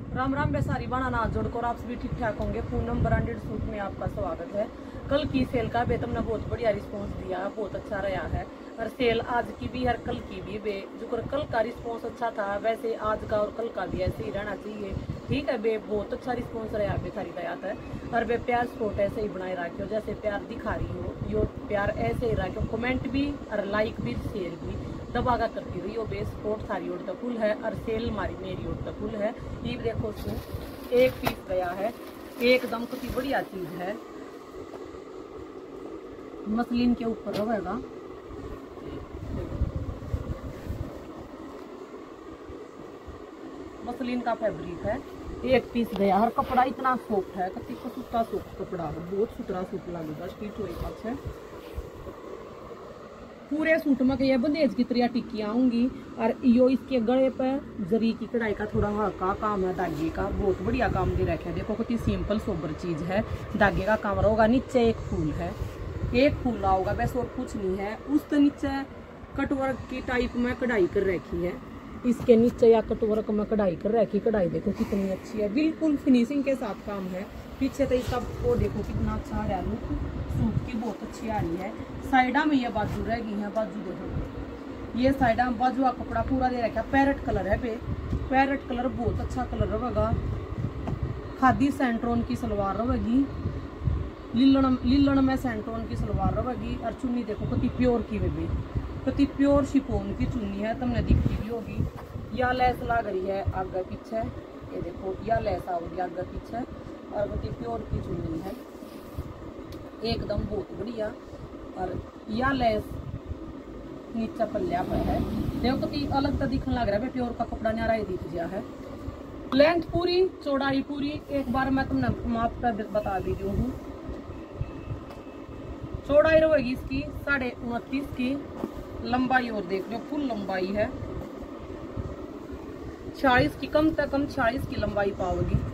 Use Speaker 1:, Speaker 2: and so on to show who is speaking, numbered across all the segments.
Speaker 1: राम राम बेसारी, बाणा नाथ जोड़कर आप सभी ठीक ठाक होंगे पूनम ब्रांडेड सूट में आपका स्वागत है। कल की सेल का बे तुमने बहुत बढ़िया रिस्पांस दिया है बहुत अच्छा रहा है। और सेल आज की भी, हर कल की भी, बे, जो कल का रिस्पांस अच्छा था, वैसे आज का और कल का भी ऐसे ही रहना चाहिए। ठीक है बे, बहुत अच्छा रिस्पॉन्स रहा बे थारी दया है। और बे, प्यार स्पोर्ट ऐसे ही बनाए रखियो, जैसे प्यार दिखा रही हो, यो प्यार ऐसे ही रखियो। कमेंट भी और लाइक भी शेयर भी। दबागा करती रही हो बेस कोट सारी ओर तक फुल है और सेल मारी मेरी ओर तक फुल है। ये देखो उसमें एक पीस गया है, एकदम कितनी बढ़िया चीज़ है। मसलिन के ऊपर रहेगा मसलिन का फैब्रिक है, एक पीस गया हर कपड़ा इतना सॉफ्ट है कति को सॉफ्ट कपड़ा है, बहुत सुथरा सूट लगेगा स्टीच पास है। पूरे सूट में ये बंदेज की तरह टिक्की आऊँगी। और यो इसके गले पर जरी की कढ़ाई का थोड़ा हल्का काम है धागे का। बहुत बढ़िया काम दे रखे है। देखो कितनी सिंपल सोबर चीज़ है। धागे का काम होगा, नीचे एक फूल है। एक फूल होगा, बस और कुछ नहीं है। उस तो नीचे कटवर्क की टाइप में कढ़ाई कर रखी है। इसके नीचे या कटवर्क में कढ़ाई कर रखी कढ़ाई देखो कितनी अच्छी है। बिल्कुल फिनिशिंग के साथ काम है। पीछे तो इसका वो देखो कितना अच्छा आ रहा है लुक सूट की बहुत अच्छी आ रही है। साइडा में ये बाजू रह गई है, बाजू देखो। ये साइडा में बाजू का कपड़ा पूरा दे रखा पैरट कलर है पे पैरट कलर बहुत अच्छा कलर रहेगा खादी सेंट्रोन की सलवार रहेगी लिलन लिलन में सेंट्रोन की सलवार रहेगी और चुन्नी देखो कति प्योर की बेबी कति प्योर शिफोन की चुन्नी है, तुमने दिखती भी होगी। या लैस लग रही है आगे पीछे। ये देखो, या लैस आओगी आगे पीछे। और कितनी प्योर की चुन्नी है। एकदम बहुत बढ़िया। और या लेस नीचा पल्लिया पर है। देखो कि अलग तो दिखने लग रहा है प्योर का कपड़ा न्यारा ही दिख गया है। लेंथ पूरी, चौड़ाई पूरी, एक बार मैं तुमने माप कर बता दी हूँ। चौड़ाई रहेगी इसकी साढ़े उनतीस की। लंबाई और देख लो, फुल लंबाई है। छियालीस की, कम से कम छियालीस की लंबाई पाओगी।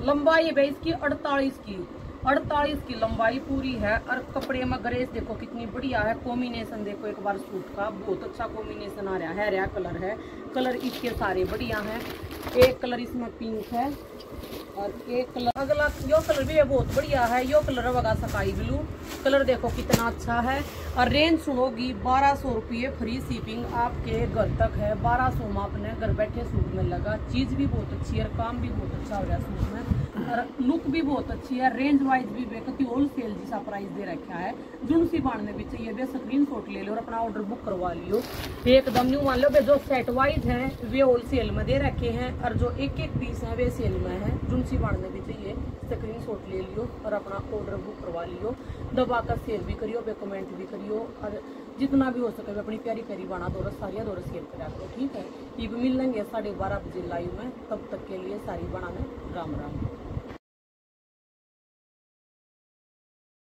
Speaker 1: लंबाई है इसकी अड़तालीस की। अड़तालीस की लंबाई पूरी है। और कपड़े में ग्रेस देखो कितनी बढ़िया है। कॉम्बिनेशन देखो एक बार सूट का। बहुत अच्छा कॉम्बिनेशन आ रहा है। रहा कलर है। कलर इसके सारे बढ़िया हैं। एक कलर इसमें पिंक है और एक कलर अगला, यो कलर भी है बहुत बढ़िया है। यो कलर होगा सकाई ब्लू। कलर देखो कितना अच्छा है। और रेंज सुनोगी बारह सौ रुपये फ्री शिपिंग आपके घर तक है। बारह सौ में अपने घर बैठे सूट में लगा। चीज़ भी बहुत अच्छी है, काम भी बहुत अच्छा हो रहा है सूट में। और लुक भी बहुत अच्छी है। रेंज वाइज भी बेकती होल सेल जैसा प्राइस दे रखा है। जुन सी बांधने भी चाहिए। वे स्क्रीन शॉट ले लो और अपना ऑर्डर बुक करवा लियो। एकदम न्यू मान लो वे जो सेट वाइज है, वे होल सेल में दे रखे हैं। और जो एक एक पीस है, वे सेल में है, जुन सी बांधने भी चाहिए। स्क्रीन शॉट ले लियो और अपना ऑर्डर बुक करवा लियो। दबा कर सेल भी करियो वे कमेंट भी करियो और जितना भी हो सके वे अपनी प्यारी प्यारी बाना दौरा सारिया दौरा सेल करा करो, ठीक है? ये भी मिल लेंगे साढ़े बारह बजे लाइव में, तब तक के लिए सारी बाना में राम राम।